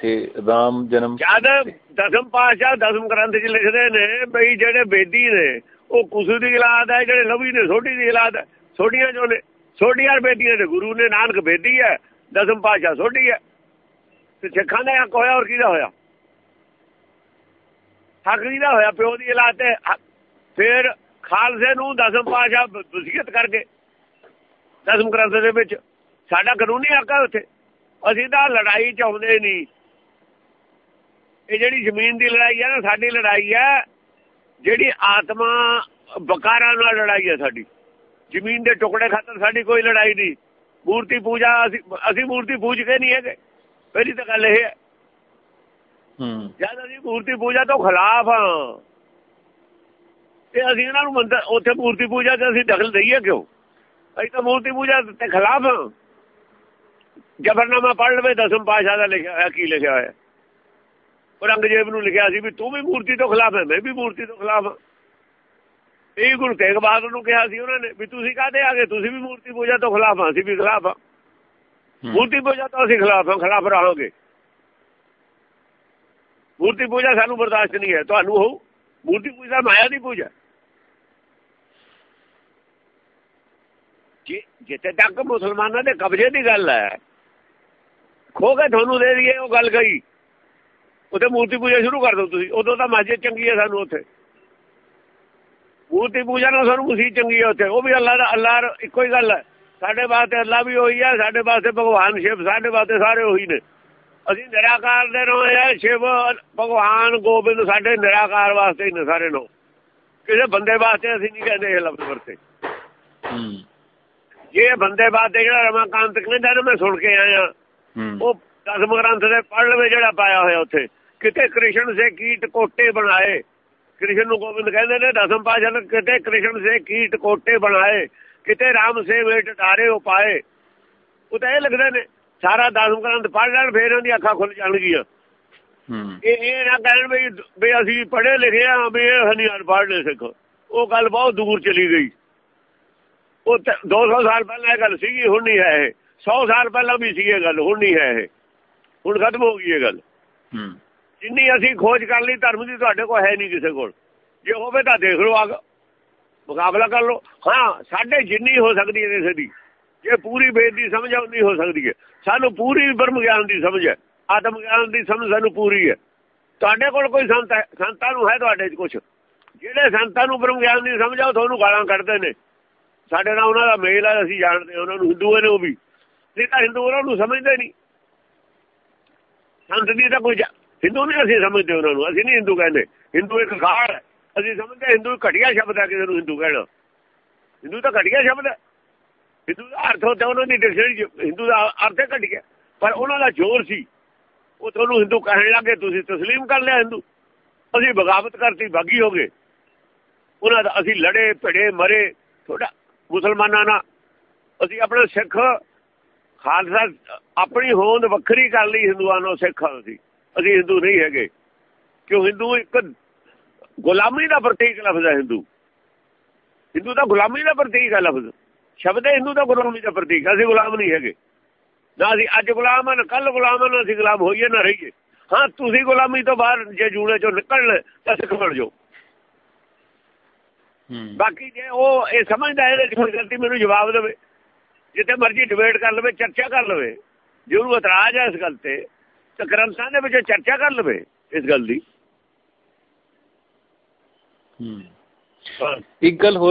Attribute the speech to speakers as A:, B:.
A: ਤੇ ਰਾਮ ਜਨਮ
B: ਜਦ ਦਸਮ ਪਾਸ਼ਾ ਦਸਮ ਗ੍ਰੰਥ 'ਚ ਲਿਖਦੇ ਨੇ ਬਈ ਜਿਹੜੇ ਬੇਦੀ ਨੇ, ਉਹ ਕੁਸੂ ਦੀ ਔਲਾਦ ਹੈ, ਜਿਹੜੇ ਲਵੀ ਨੇ, ਸੋਢੀ ਦੀ ਔਲਾਦ ਹੈ। ਸੋਢੀਆਂ ਜੋ ਨੇ, ਸੋਢੀਆਂ ਬੇਦੀਆਂ ਦੇ ਗੁਰੂ ਨੇ, ਨਾਨਕ ਬੇਦੀ ਹੈ, ਦਸਮ ਪਾਸ਼ਾ ਸੋਢੀ ਹੈ। ਤੇ ਸਿੱਖਾਂ ਦਾ ਹੱਕ ਹੋਇਆ ਔਰ ਕਿਹਦਾ ਹੋਇਆ? ਹੱਕ ਕਿਹਦਾ ਹੋਇਆ? ਪਿਓ ਦੀ ਔਲਾਦ ਤੇ ਹੱਕ- ਫਿਰ ਖਾਲਸੇ ਨੂੰ ਦਸਮ ਪਾਸ਼ਾ ਵਸੀਅਤ ਕਰਕੇ ਦਸਮ ਗ੍ਰੰਥ ਦੇ ਵਿੱਚ, ਸਾਡਾ ਕਾਨੂੰਨੀ ਹੱਕ ਹੈ ਉੱਥੇ। ਅਸੀਂ ਤਾਂ ਲੜਾਈ ਚਾਹੁੰਦੇ ਆਉਂਦੇ ਨਹੀਂ। ਇਹ ਜਿਹੜੀ ਜ਼ਮੀਨ ਦੀ ਲੜਾਈ ਹੈ ਨਾ ਸਾਡੀ ਲੜਾਈ ਹੈ ਜਿਹੜੀ ਆਤਮਾ ਬਕਾਰਾਂ ਨਾਲ ਲੜਾਈ ਹੈ ਸਾਡੀ। ਜ਼ਮੀਨ ਦੇ ਟੁਕੜੇ ਖਾਤਰ ਸਾਡੀ ਕੋਈ ਲੜਾਈ ਨਹੀਂ। ਮੂਰਤੀ ਪੂਜਾ ਅਸੀਂ ਅਸੀਂ ਮੂਰਤੀ ਪੂਜ ਕੇ ਨਹੀਂ ਹੈਗੇ। ਪਹਿਲੀ ਤਾਂ ਗੱਲ ਇਹ ਹੈ।
A: ਹੂੰ।
B: ਜਦ ਅਸੀਂ ਮੂਰਤੀ ਪੂਜਾ ਤੋਂ ਖਿਲਾਫ ਹਾਂ ਤੇ ਅਸੀਂ ਇਹਨਾਂ ਨੂੰ ਮੰਦਰ ਉੱਥੇ ਮੂਰਤੀ ਪੂਜਾ ਤੇ ਅਸੀਂ ਦਖਲ ਦਈਏ ਕਿਉਂ? ਅਸੀਂ ਤਾਂ ਮੂਰਤੀ ਪੂਜਾ ਤੇ ਖਿਲਾਫ ਹਾਂ। ਜਬਰਨਾਮਾ ਪੜ੍ਹ ਲਵੇ ਦਸਮ ਪਾਸ਼ਾ ਦਾ ਲਿਖਿਆ ਹੋਇਆ ਕੀ ਲਿਖਿਆ ਹੋਇਆ? ਔਰੰਗਜ਼ੇਬ ਨੂੰ ਲਿਖਿਆ ਸੀ ਵੀ ਤੂੰ ਵੀ ਮੂਰਤੀ ਤੋਂ ਖਿਲਾਫ ਹੈ ਮੈਂ ਵੀ ਮੂਰਤੀ ਤੋਂ ਖਿਲਾਫ ਹਾਂ। ਇਹ ਗੁਰੂ ਤੇਗ ਬਹਾਦਰ ਨੂੰ ਕਿਹਾ ਸੀ ਉਹਨਾਂ ਨੇ ਵੀ ਤੁਸੀਂ ਕਾਹਦੇ ਆਗੇ ਤੁਸੀਂ ਵੀ ਮੂਰਤੀ ਪੂਜਾ ਤੋਂ ਖਿਲਾਫ ਹਾਂ ਅਸੀਂ ਵੀ ਖਿਲਾਫ ਹਾਂ। ਮੂਰਤੀ ਪੂਜਾ ਤੋਂ ਅਸੀਂ ਖਿਲਾਫ ਹਾਂ ਖਿਲਾਫ ਰਹਾਂਗੇ। ਮੂਰਤੀ ਪੂਜਾ ਸਾਨੂੰ ਬਰਦਾਸ਼ਤ ਨਹੀਂ ਹੈ ਤੁਹਾਨੂੰ ਹੋਊ। ਮੂਰਤੀ ਪੂਜਾ ਮਾਇਆ ਦੀ ਪੂਜਾ ਜੀ ਜਿੱਥੇ ਤੱਕ ਮੁਸਲਮਾਨਾਂ ਦੇ ਕਬਜ਼ੇ ਦੀ ਗੱਲ ਹੈ ਖੋ ਕੇ ਤੁਹਾਨੂੰ ਦੇ ਦਈਏ ਉਹ ਗੱਲ ਗਈ ਉੱਥੇ ਮੂਰਤੀ ਪੂਜਾ ਸ਼ੁਰੂ ਕਰ ਦਿਓ ਤੁਸੀਂ। ਉਦੋਂ ਤਾਂ ਮਸਜਿਦ ਚੰਗੀ ਹੈ ਸਾਨੂੰ ਉੱਥੇ। ਮੂਰਤੀ ਪੂਜਾ ਨਾਲ ਸਾਨੂੰ ਮਸੀਤ ਚੰਗੀ ਹੈ ਉੱਥੇ। ਉਹ ਵੀ ਅੱਲਾ ਦਾ ਅੱਲਾ ਇੱਕੋ ਹੀ ਗੱਲ ਹੈ ਸਾਡੇ ਵਾਸਤੇ ਅੱਲਾ ਵੀ ਉਹੀ ਹੈ ਸਾਡੇ ਵਾਸਤੇ ਭਗਵਾਨ ਸ਼ਿਵ ਸਾਡੇ ਵਾਸਤੇ ਸਾਰੇ ਉਹੀ ਨੇ। ਅਸੀਂ ਨਿਰਾਕਾਰ ਦੇ ਰਹੇ ਆ ਸ਼ਿਵ ਭਗਵਾਨ ਗੋਬਿੰਦ ਸਾਡੇ ਨਿਰਾਕਾਰ ਵਾਸਤੇ ਹੀ ਨੇ ਸਾਰੇ ਨੂੰ ਕਿਸੇ ਬੰਦੇ ਵਾਸਤੇ ਅਸੀਂ ਨਹੀਂ ਕਹਿੰਦੇ ਇਹ ਲਫ਼ਜ਼ ਵਰਤੇ। ਇਹ ਬੰਦੇ ਵਾਸਤੇ ਜਿਹੜਾ ਰਮਾਕਾਂਤ ਕਹਿੰਦਾ ਨਾ ਮੈਂ ਸੁਣ ਕੇ ਆਇਆ ਉਹ ਦਸਮ ਗ੍ਰੰਥ ਦੇ ਪੜ੍ਹ ਲਵੇ ਜਿਹੜਾ ਪਾਇਆ ਹੋਇਆ ਉੱਥੇ। ਕਿਤੇ ਕ੍ਰਿਸ਼ਨ ਸੇ ਕੀਟ ਕੋਟੇ ਬਣਾਏ। ਕ੍ਰਿਸ਼ਨ ਨੂੰ ਗੋਬਿੰਦ ਕਹਿੰਦੇ ਨੇ ਦਸਮ ਪਾਸ਼ਾ ਨੇ ਕਿਤੇ ਕ੍ਰਿਸ਼ਨ ਸੇ ਕੀਟ ਕੋਟੇ ਬਣਾਏ ਕਿਤੇ ਰਾਮ ਸੇ ਵੇਟ ਡਾਰੇ ਉਪਾਏ। ਉਹ ਤਾਂ ਇਹ ਲਿਖਦੇ ਨੇ ਸਾਰਾ ਦਸਮ ਗ੍ਰੰਥ ਪੜ੍ਹ ਲੈਣ ਫੇਰ ਇਹਨਾਂ ਦੀ ਅੱਖਾਂ ਖੁੱਲ ਜਾਣਗੀਆਂ। ਇਹ ਇਹ ਨਾ ਕਹਿਣ ਵੀ ਵੀ ਅਸੀਂ ਪੜ੍ਹੇ ਲਿਖੇ ਆ ਵੀ ਇਹ ਹਨੀ ਅਨਪੜ੍ਹ ਨੇ ਸਿੱਖ। ਉਹ ਗੱਲ ਬਹੁਤ ਦੂਰ ਚਲੀ ਗਈ। ਉਹ ਤਾਂ 200 ਸਾਲ ਪਹਿਲਾਂ ਇਹ ਗੱਲ ਸੀਗੀ ਹੁਣ ਨਹੀਂ ਹੈ ਇਹ। 100 ਸਾਲ ਪਹਿਲਾਂ ਵੀ ਸੀ ਇਹ ਗੱਲ ਹੁਣ ਨਹੀਂ ਹੈ ਇਹ। ਹੁਣ ਖਤਮ ਹੋ ਗਈ ਇਹ ਗੱਲ।
A: ਹੂੰ।
B: ਜਿੰਨੀ ਅਸੀਂ ਖੋਜ ਕਰ ਲਈ ਧਰਮ ਦੀ ਤੁਹਾਡੇ ਕੋਲ ਹੈ ਨਹੀਂ ਕਿਸੇ ਕੋਲ। ਜੇ ਹੋਵੇ ਤਾਂ ਦੇਖ ਲਓ ਆਗ ਮੁਕਾਬਲਾ ਕਰ ਲਓ। ਹਾਂ, ਸਾਡੇ ਜਿੰਨੀ ਹੋ ਸਕਦੀ ਹੈ ਕਿਸੇ ਦੀ। ਜੇ ਪੂਰੀ ਵੇਦ ਦੀ ਸਮਝ ਆਉਂਦੀ ਹੋ ਸਕਦੀ ਹੈ। ਸਾਨੂੰ ਪੂਰੀ ਬ੍ਰਹਮ ਗਿਆਨ ਦੀ ਸਮਝ ਹੈ। ਆਤਮ ਗਿਆਨ ਦੀ ਸਮਝ ਸਾਨੂੰ ਪੂਰੀ ਹੈ। ਤੁਹਾਡੇ ਕੋਲ ਕੋਈ ਸੰਤ ਹੈ? ਸੰਤਾਂ ਨੂੰ ਹੈ ਤੁਹਾਡੇ 'ਚ ਕੁਝ ਜਿਹੜੇ ਸੰਤਾਂ ਨੂੰ ਬ੍ਰਹਮ ਗਿਆਨ ਦੀ ਸਮਝ ਆਉ ਤੁਹਾਨੂੰ ਗਾਲਾਂ ਕੱਢਦੇ ਨੇ। ਸਾਡੇ ਨਾਲ ਉਹਨਾਂ ਦਾ ਮੇਲ ਹੈ ਅਸੀਂ ਜਾਣਦੇ ਹਾਂ। ਉਹਨਾਂ ਨੂੰ ਹਿੰਦੂ ਨੇ ਉਹ ਵੀ। ਨਹੀਂ ਤਾਂ ਹਿੰਦੂ ਉਹਨਾਂ ਨੂੰ ਸਮਝਦੇ ਨਹੀਂ। ਸੰਤ ਦੀ ਤਾਂ ਕੋਈ ਹਿੰਦੂ ਨਹੀਂ ਅਸੀਂ ਸਮਝਦੇ ਉਹਨਾਂ ਨੂੰ, ਅਸੀਂ ਨਹੀਂ ਹਿੰਦੂ ਕਹਿੰਦੇ। ਹਿੰਦੂ ਇੱਕ ਖਾੜ ਅਸੀਂ ਸਮਝਦੇ ਹਿੰਦੂ ਘਟੀਆ ਸ਼ਬਦ ਹੈ ਕਿਸੇ ਨੂੰ ਹਿੰਦੂ ਕਹਿਣਾ। ਹਿੰਦੂ ਤਾਂ ਘਟੀਆ ਸ਼ਬਦ ਹੈ। ਹਿੰਦੂ ਦਾ ਅਰਥ ਹੁੰਦਾ ਉਹਨਾਂ ਦੀ ਡਿਕਸ਼ਨਰੀ ਹਿੰਦੂ ਦਾ ਅਰਥ ਹੈ ਘਟੀਆ। ਪਰ ਉਹਨਾਂ ਦਾ ਜ਼ੋਰ ਸੀ। ਉਹ ਤੁਹਾਨੂੰ ਹਿੰਦੂ ਕਹਿਣ ਲੱਗੇ, ਤੁਸੀਂ ਤਸਲੀਮ ਕਰ ਲਿਆ ਹਿੰਦੂ। ਅਸੀਂ ਬਗਾਵਤ ਕਰਤੀ, ਬਾਗੀ ਹੋ ਗਏ। ਉਹਨਾਂ ਦਾ ਅਸੀਂ ਲੜੇ, ਭਿੜੇ, ਮਰੇ। ਥੋੜਾ ਮੁਸਲਮਾਨਾਂ ਨਾਲ ਅਸੀਂ ਆਪਣਾ ਸਿੱਖ ਖਾਲਸਾ, ਆਪਣੀ ਹੋਂਦ ਵੱਖਰੀ ਕਰ ਲਈ ਹਿੰਦੂਆਂ ਨਾਲ ਸਿੱਖਾਂ ਸੀ ਅਸੀਂ ਹਿੰਦੂ ਨਹੀਂ ਹੈਗੇ। ਕਿਉਂ? ਹਿੰਦੂ ਇੱਕ ਗੁਲਾਮੀ ਦਾ ਪ੍ਰਤੀਕ ਲਫ਼ਜ਼ ਹੈ ਹਿੰਦੂ। ਹਿੰਦੂ ਤਾਂ ਗੁਲਾਮੀ ਦਾ ਪ੍ਰਤੀਕ ਹੈ ਲਫ਼ਜ਼। ਸ਼ਬਦ ਹੈ ਹਿੰਦੂ ਦਾ ਗੁਲਾਮੀ ਦਾ ਪ੍ਰਤੀਕ। ਹੈ, ਅਸੀਂ ਗੁਲਾਮ ਨਹੀਂ ਹੈਗੇ। ਨਾ ਅਸੀਂ ਅੱਜ ਗੁਲਾਮ ਹਾਂ ਕੱਲ ਗੁਲਾਮ ਹਾਂ ਅਸੀਂ ਗੁਲਾਮ ਹੋਈਏ ਨਾ ਰਹੀਏ। ਹਾਂ ਤੁਸੀਂ ਗੁਲਾਮੀ ਤੋਂ ਬਾਹਰ ਜੇ ਜੂੜੇ ਚੋਂ ਨਿਕਲਣ ਤਾਂ ਸਿੱਖ ਬਣ ਜਾਓ।
A: ਹੂੰ।
B: ਬਾਕੀ ਜੇ ਉਹ ਇਹ ਸਮਝਦਾ ਇਹਦੇ ਚ ਕੋਈ ਗਲਤੀ ਮੈਨੂੰ ਜਵਾਬ ਦੇਵੇ। ਜਿੱਥੇ ਮਰਜ਼ੀ ਡਿਬੇਟ ਕਰ ਲਵੇ ਚਰਚਾ ਕਰ ਲਵੇ। ਜੇ ਉਹਨੂੰ ਇਤਰਾਜ਼ ਹੈ ਇਸ ਗੱਲ ਤਾਂ ਗ੍ਰੰਥਾਂ ਦੇ ਵਿੱਚ ਚਰਚਾ ਕਰ ਲਵੇ ਇਸ ਗੱਲ ਦੀ ਹੂੰ।
A: ਇੱਕ ਗੱਲ ਹੋਰ